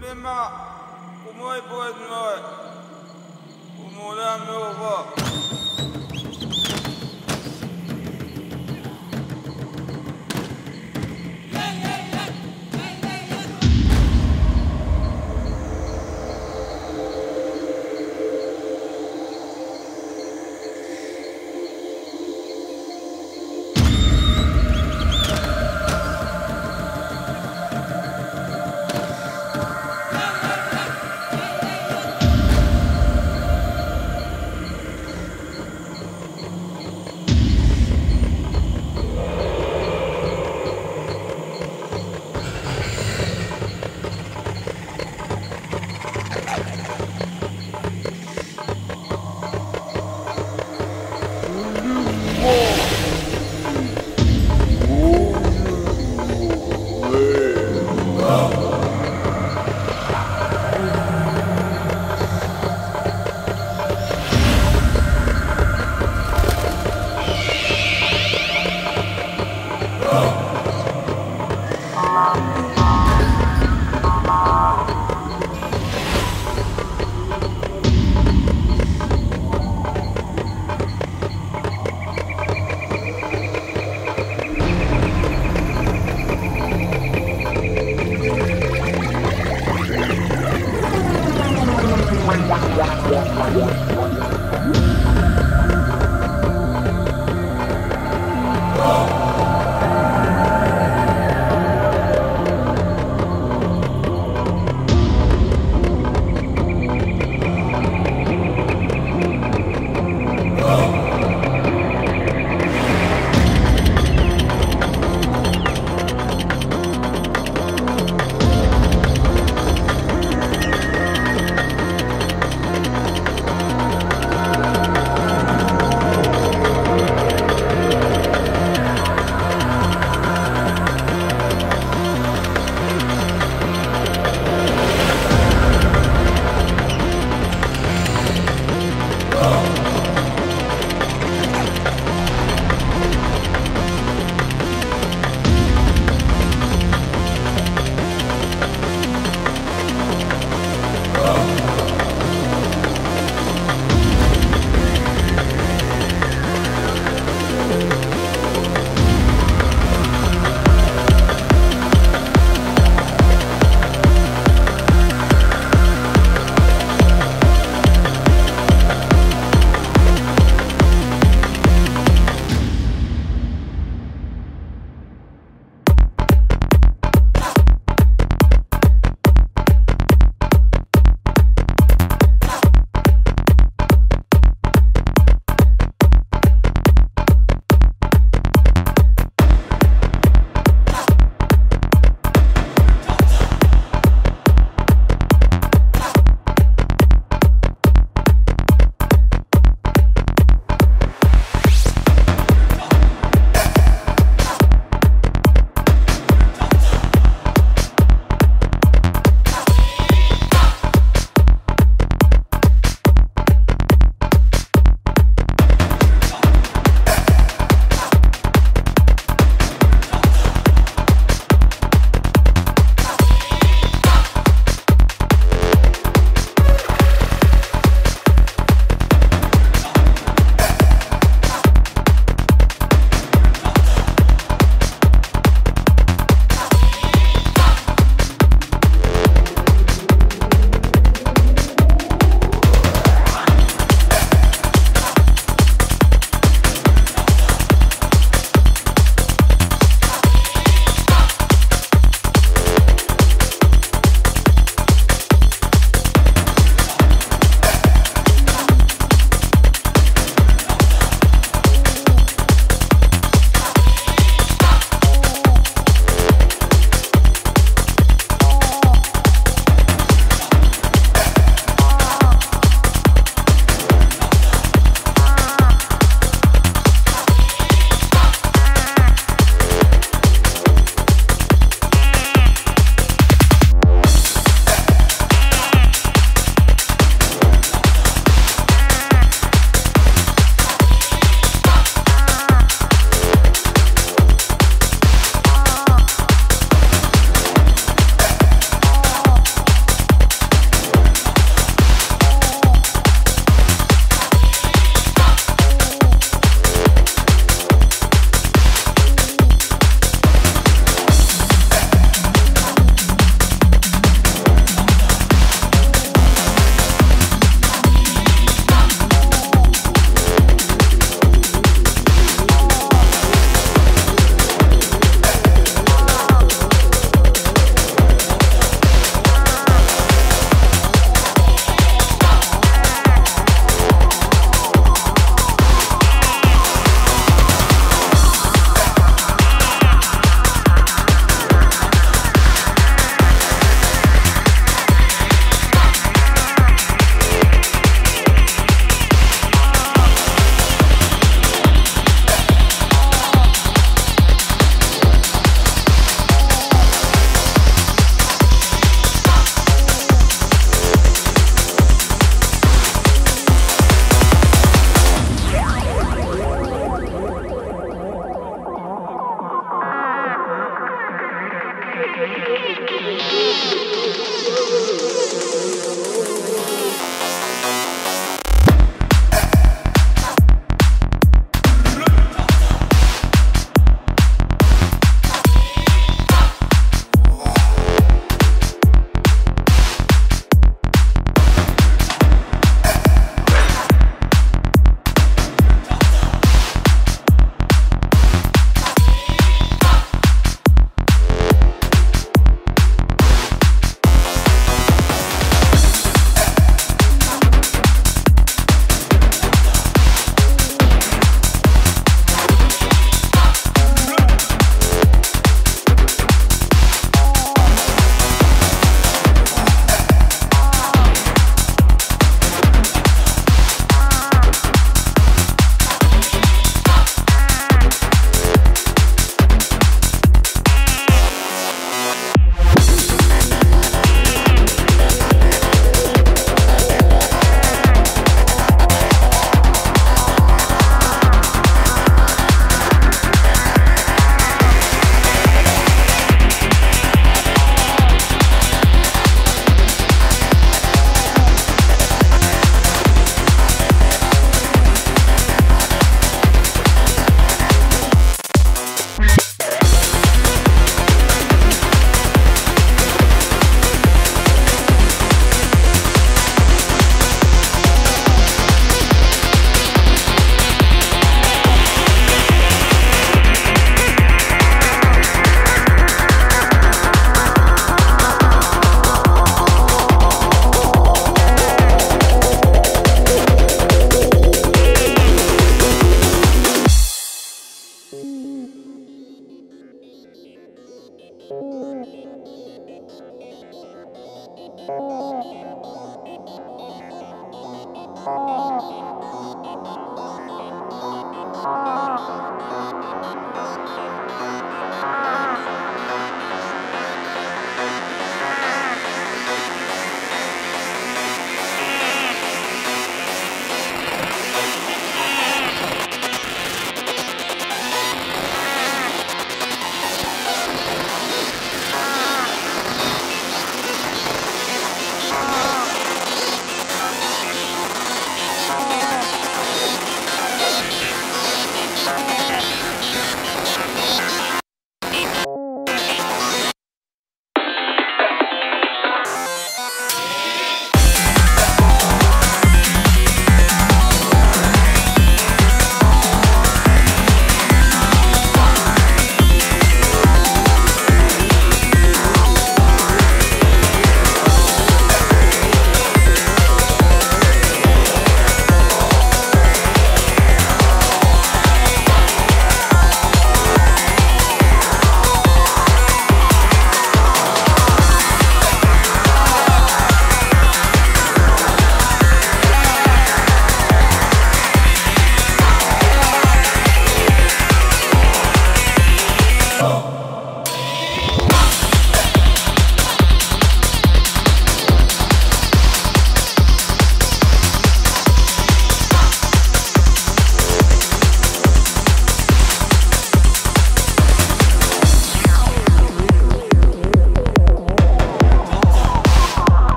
Kulima kumoy boyd moy. Umulan nova. Oh.